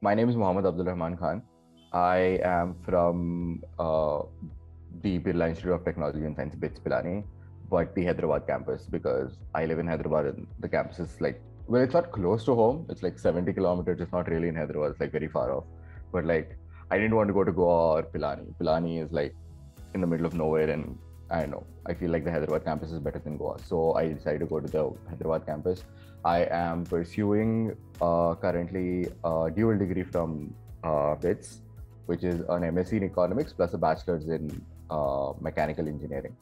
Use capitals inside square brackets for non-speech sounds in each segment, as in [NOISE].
my name is Mohammed Abdul Rehman Khan. I am from uh, the Birla Institute of Technology and Science, BITS Pilani, but the Hyderabad campus because I live in Hyderabad and the campus is like, well, it's not close to home. It's like 70 kilometers. It's not really in Hyderabad. It's like very far off. But like, I didn't want to go to Goa or Pilani. Pilani is like in the middle of nowhere and I don't know. I feel like the Hyderabad campus is better than Goa. So I decided to go to the Hyderabad campus. I am pursuing uh, currently a dual degree from uh, BITS, which is an MSc in economics plus a bachelor's in uh, mechanical engineering.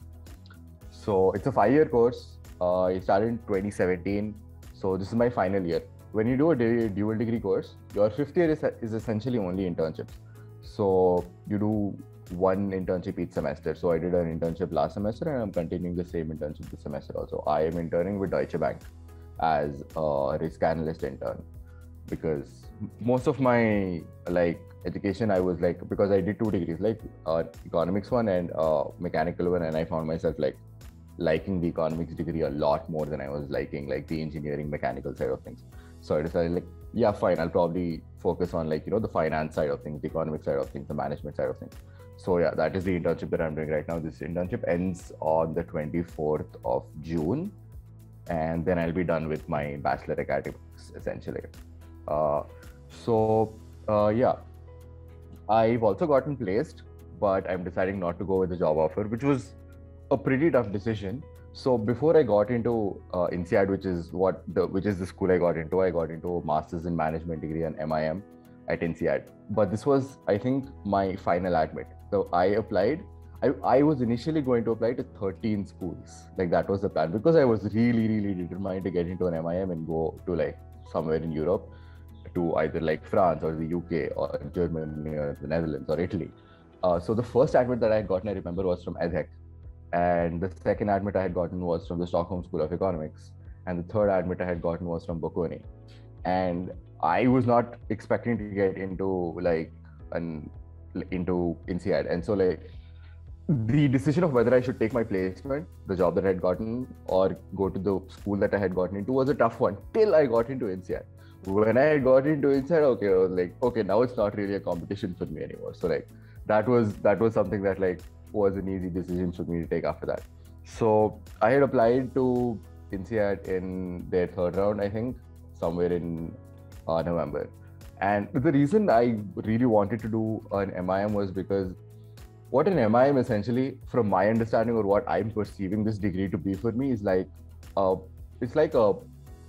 So it's a five year course. Uh, I started in 2017. So this is my final year. When you do a dual degree course, your fifth year is, is essentially only internships. So you do one internship each semester. So I did an internship last semester and I'm continuing the same internship this semester also. I am interning with Deutsche Bank as a risk analyst intern because most of my like education I was like because I did two degrees like uh, economics one and uh, mechanical one and I found myself like liking the economics degree a lot more than I was liking like the engineering mechanical side of things. So I decided like yeah fine I'll probably focus on like you know the finance side of things, the economic side of things, the management side of things so yeah that is the internship that i'm doing right now this internship ends on the 24th of june and then i'll be done with my bachelor academics essentially uh, so uh, yeah i've also gotten placed but i'm deciding not to go with the job offer which was a pretty tough decision so before i got into uh, INSEAD, which is what the which is the school i got into i got into a masters in management degree and mim at INSEAD. But this was, I think, my final admit. So I applied. I, I was initially going to apply to 13 schools. Like that was the plan because I was really, really determined to get into an MIM and go to like somewhere in Europe to either like France or the UK or Germany or the Netherlands or Italy. Uh, so the first admit that I had gotten, I remember, was from EDHEC. And the second admit I had gotten was from the Stockholm School of Economics. And the third admit I had gotten was from Bocconi. And I was not expecting to get into like an into INSEAD. And so like the decision of whether I should take my placement, the job that I had gotten, or go to the school that I had gotten into was a tough one till I got into INSEAD. When I got into INSEAD, okay, I was like, okay, now it's not really a competition for me anymore. So like that was that was something that like was an easy decision for me to take after that. So I had applied to INSEAD in their third round, I think, somewhere in uh, November. And the reason I really wanted to do an MIM was because what an MIM essentially, from my understanding or what I'm perceiving this degree to be for me, is like uh, it's like a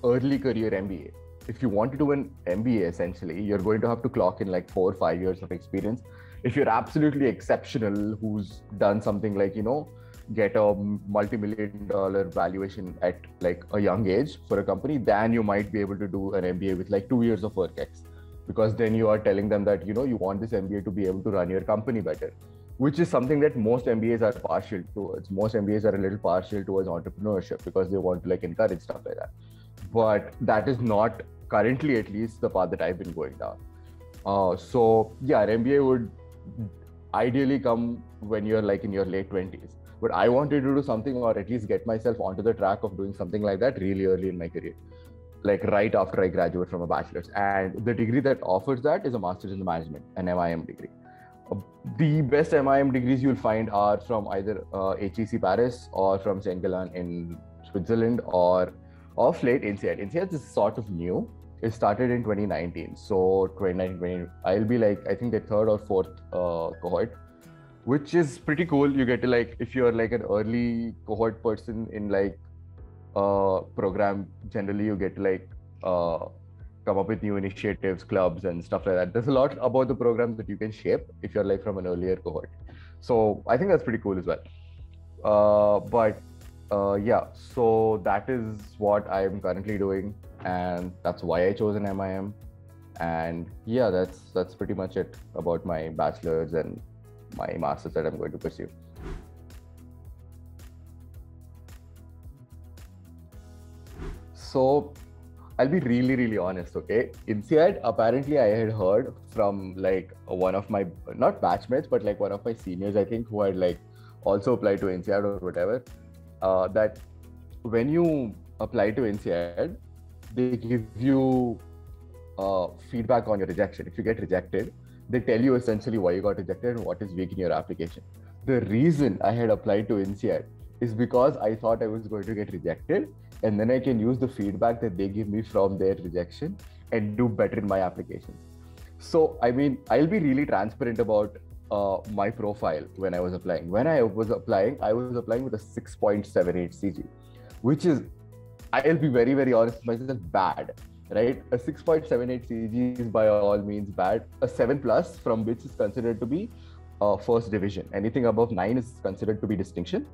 early career MBA. If you want to do an MBA, essentially, you're going to have to clock in like four or five years of experience. If you're absolutely exceptional, who's done something like you know get a multi-million dollar valuation at like a young age for a company then you might be able to do an mba with like two years of work ex because then you are telling them that you know you want this mba to be able to run your company better which is something that most mbas are partial towards. Most mbas are a little partial towards entrepreneurship because they want to like encourage stuff like that. But that is not currently at least the path that i've been going down. Uh, so yeah an mba would ideally come when you're like in your late 20s but i wanted to do something or at least get myself onto the track of doing something like that really early in my career like right after i graduate from a bachelor's and the degree that offers that is a master's in management an mim degree uh, the best MIM degrees you'll find are from either uh, HEC Paris or from St. Gallen in Switzerland or of late INSEAD. INSEAD is sort of new. It started in 2019. So 2019, I'll be like, I think the third or fourth uh, cohort which is pretty cool. You get to like if you're like an early cohort person in like a program, generally you get like uh, come up with new initiatives, clubs, and stuff like that. There's a lot about the program that you can shape if you're like from an earlier cohort. So I think that's pretty cool as well. Uh, but uh, yeah, so that is what I'm currently doing, and that's why I chose an MIM. And yeah, that's that's pretty much it about my bachelor's and my master's that I'm going to pursue. So I'll be really, really honest, okay? INSEAD, apparently I had heard from like one of my, not batchmates, but like one of my seniors, I think, who had like also applied to INSEAD or whatever, uh, that when you apply to INSEAD, they give you uh, feedback on your rejection. If you get rejected, they tell you essentially why you got rejected and what is weak in your application. The reason I had applied to INSEAD is because I thought I was going to get rejected, and then I can use the feedback that they give me from their rejection and do better in my applications. So, I mean, I'll be really transparent about uh, my profile when I was applying. When I was applying, I was applying with a 6.78 CG, which is, I'll be very, very honest with myself, bad right? A 6.78 CG is by all means bad. A 7 plus, from which is considered to be uh, first division. Anything above 9 is considered to be distinction,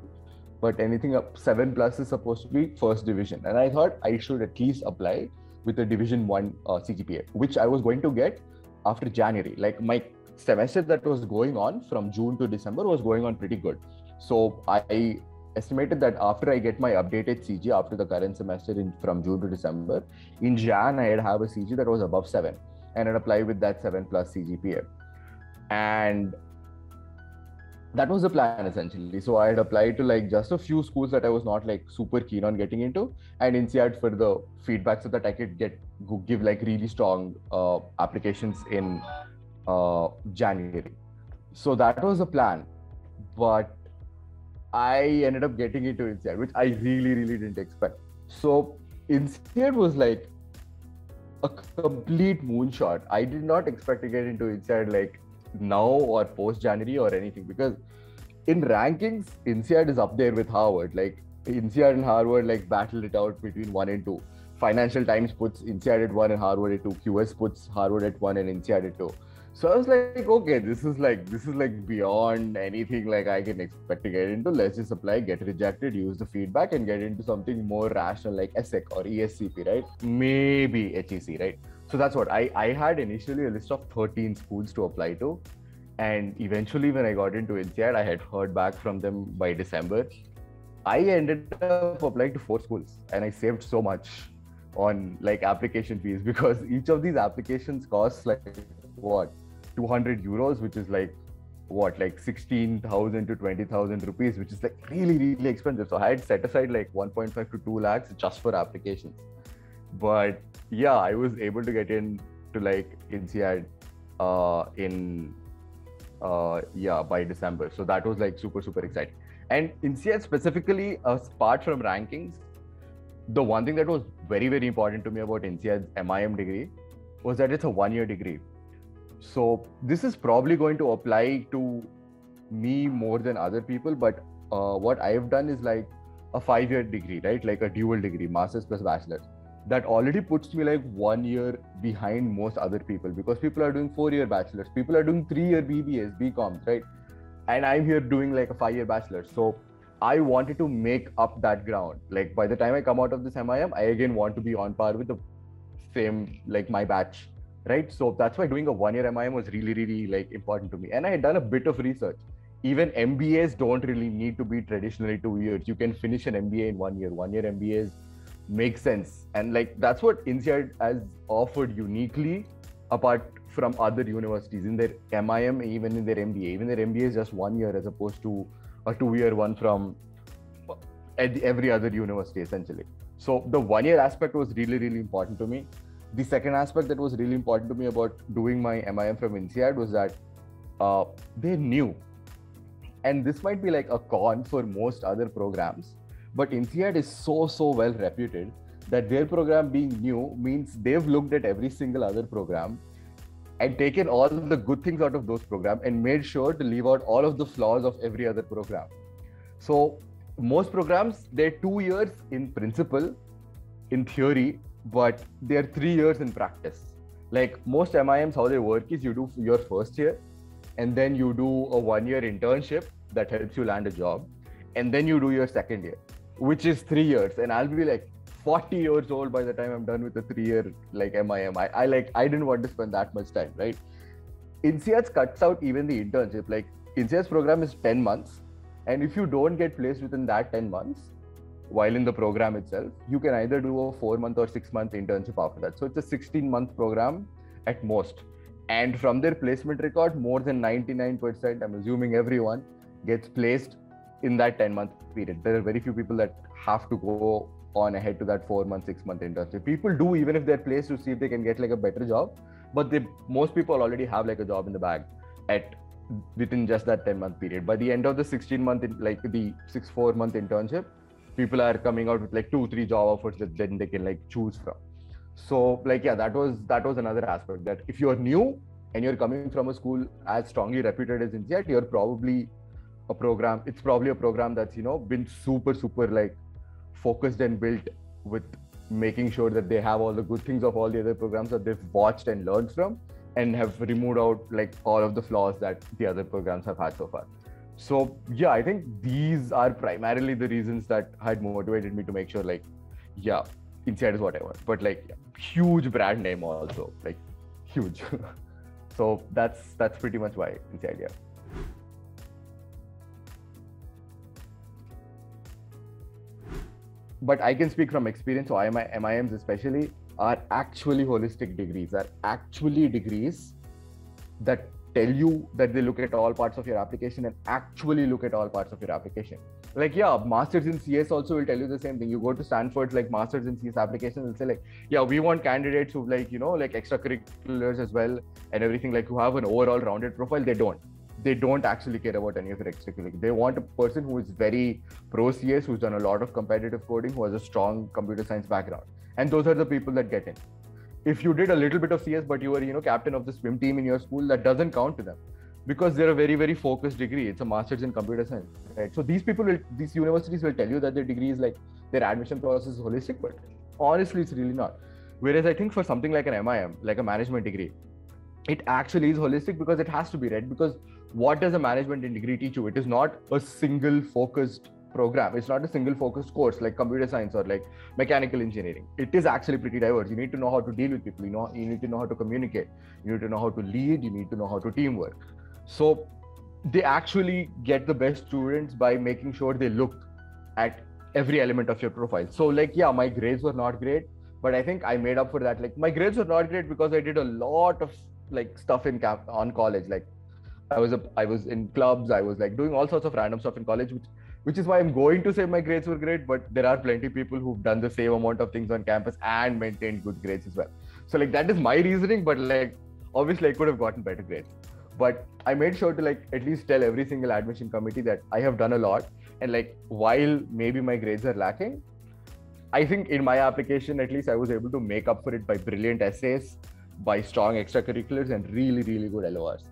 but anything up 7 plus is supposed to be first division. And I thought I should at least apply with a division 1 uh, CGPA, which I was going to get after January. Like my semester that was going on from June to December was going on pretty good. So I estimated that after I get my updated CG after the current semester in from June to December, in Jan I'd have a CG that was above seven, and I'd apply with that seven plus CGPA, and that was the plan essentially. So I had applied to like just a few schools that I was not like super keen on getting into, and INSEAD for the feedback so that I could get give like really strong uh, applications in uh, January. So that was the plan, but I ended up getting into INSEAD, which I really, really didn't expect. So INSEAD was like a complete moonshot. I did not expect to get into INSEAD like now or post January or anything because in rankings, INSEAD is up there with Harvard. Like INSEAD and Harvard like battled it out between one and two. Financial Times puts INSEAD at one and Harvard at two. QS puts Harvard at one and INSEAD at two. So I was like, okay, this is like this is like beyond anything like I can expect to get into. Let's just apply, get rejected, use the feedback, and get into something more rational like ESSEC or ESCP, right? Maybe HEC, right? So that's what I I had initially a list of 13 schools to apply to, and eventually when I got into INSEAD, I had heard back from them by December. I ended up applying to four schools, and I saved so much on like application fees [LAUGHS] because each of these applications costs like what 200 euros, which is like what like 16,000 to 20,000 rupees, which is like really really expensive. So I had set aside like 1.5 to 2 lakhs just for applications. But yeah, I was able to get in to like INSEAD uh, in uh, yeah by December. So that was like super super exciting. And INSEAD specifically, uh, apart from rankings, the one thing that was very very important to me about INSEAD's MIM degree was that it's a one year degree so this is probably going to apply to me more than other people but uh, what i have done is like a five year degree right like a dual degree masters plus bachelor's that already puts me like one year behind most other people because people are doing four year bachelors people are doing three year bbas bcoms right? And i'm here doing like a five year bachelor's so i wanted to make up that ground. Like by the time i come out of this mim i again want to be on par with the same like my batch right? So that's why doing a one year mim was really really like important to me. And i had done a bit of research. Even mbas don't really need to be traditionally two years. You can finish an mba in one year. One year mbas make sense. And like that's what INSEAD has offered uniquely apart from other universities in their MIM even in their MBA even their MBA is just one year as opposed to a two year one from every other university essentially. So the one year aspect was really really important to me. The second aspect that was really important to me about doing my MIM from INSEAD was that uh, they knew, and this might be like a con for most other programs, but INSEAD is so so well reputed that their program being new means they've looked at every single other program and taken all the good things out of those programs and made sure to leave out all of the flaws of every other program. So most programs they're two years in principle, in theory, but they're three years in practice. Like most MIMs, how they work is you do your first year, and then you do a one year internship that helps you land a job, and then you do your second year, which is three years. And I'll be like 40 years old by the time I'm done with the three year like MIM. I, I like I didn't want to spend that much time, right? INSEAD cuts out even the internship. Like INSEAD's program is 10 months, and if you don't get placed within that 10 months, while in the program itself, you can either do a four month or six month internship after that. So it's a 16 month program at most. And from their placement record, more than 99%, I'm assuming everyone gets placed in that 10 month period. There are very few people that have to go on ahead to that four month, six month internship. People do even if they're placed to see if they can get like a better job, but they most people already have like a job in the bag at within just that 10 month period. By the end of the 16 month, like the six four month internship, people are coming out with like two three job offers that then they can like choose from. So like yeah, that was that was another aspect that if you're new and you're coming from a school as strongly reputed as INSEAD, you're probably a program. It's probably a program that's you know been super super like focused and built with making sure that they have all the good things of all the other programs that they've watched and learned from and have removed out like all of the flaws that the other programs have had so far. So yeah i think these are primarily the reasons that had motivated me to make sure like yeah INSEAD is what i want. But like huge brand name also like huge. [LAUGHS] So that's that's pretty much why INSEAD yeah but I can speak from experience. So IMI, MIMs especially are actually holistic degrees, are actually degrees that tell you that they look at all parts of your application and actually look at all parts of your application. Like, yeah, masters in CS also will tell you the same thing. You go to Stanford's like masters in CS application, they'll say like, yeah, we want candidates who like, you know, like extracurriculars as well and everything, like who have an overall rounded profile. They don't they don't actually care about any of your extracurricular. They want a person who is very pro CS, who's done a lot of competitive coding, who has a strong computer science background, and those are the people that get in. If you did a little bit of CS, but you were, you know, captain of the swim team in your school, that doesn't count to them, because they're a very, very focused degree. It's a master's in computer science, right? So these people, will, these universities will tell you that their degree is like their admission process is holistic, but honestly, it's really not. Whereas I think for something like an MIM, like a management degree, it actually is holistic because it has to be read because what does a management degree teach you? It is not a single focused program. It's not a single focused course like computer science or like mechanical engineering. It is actually pretty diverse. You need to know how to deal with people. You know, you need to know how to communicate. You need to know how to lead. You need to know how to teamwork. So they actually get the best students by making sure they look at every element of your profile. So like, yeah, my grades were not great, but I think I made up for that. Like my grades were not great because I did a lot of like stuff in camp on college, like I was a, I was in clubs. I was like doing all sorts of random stuff in college, which which is why I'm going to say my grades were great. But there are plenty of people who've done the same amount of things on campus and maintained good grades as well. So like that is my reasoning. But like obviously I could have gotten better grades. But I made sure to like at least tell every single admission committee that I have done a lot. And like while maybe my grades are lacking, I think in my application at least I was able to make up for it by brilliant essays, by strong extracurriculars, and really really good LORs.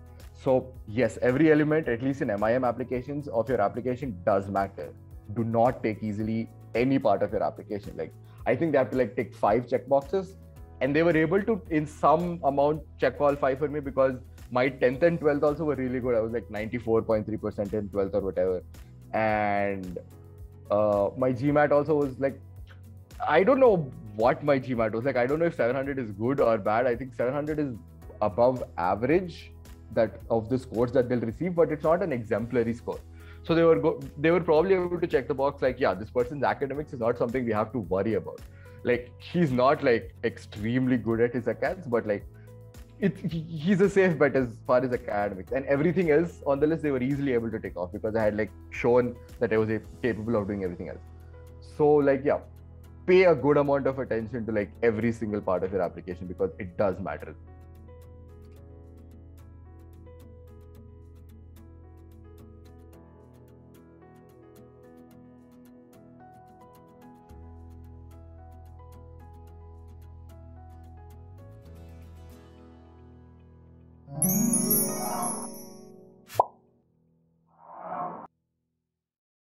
So yes, every element, at least in MIM applications of your application, does matter. Do not take easily any part of your application. Like I think they have to like take five checkboxes, and they were able to, in some amount, check all five for me because my 10th and 12th also were really good. I was like 94.3% in 12th or whatever, and uh, my GMAT also was like, I don't know what my GMAT was like. I don't know if 700 is good or bad. I think 700 is above average that of the scores that they'll receive, but it's not an exemplary score. So they were go- they were probably able to check the box like, yeah, this person's academics is not something we have to worry about. Like he's not like extremely good at his accounts, but like it, he's a safe bet as far as academics and everything else on the list they were easily able to take off because I had like shown that I was capable of doing everything else. So like yeah, pay a good amount of attention to like every single part of your application because it does matter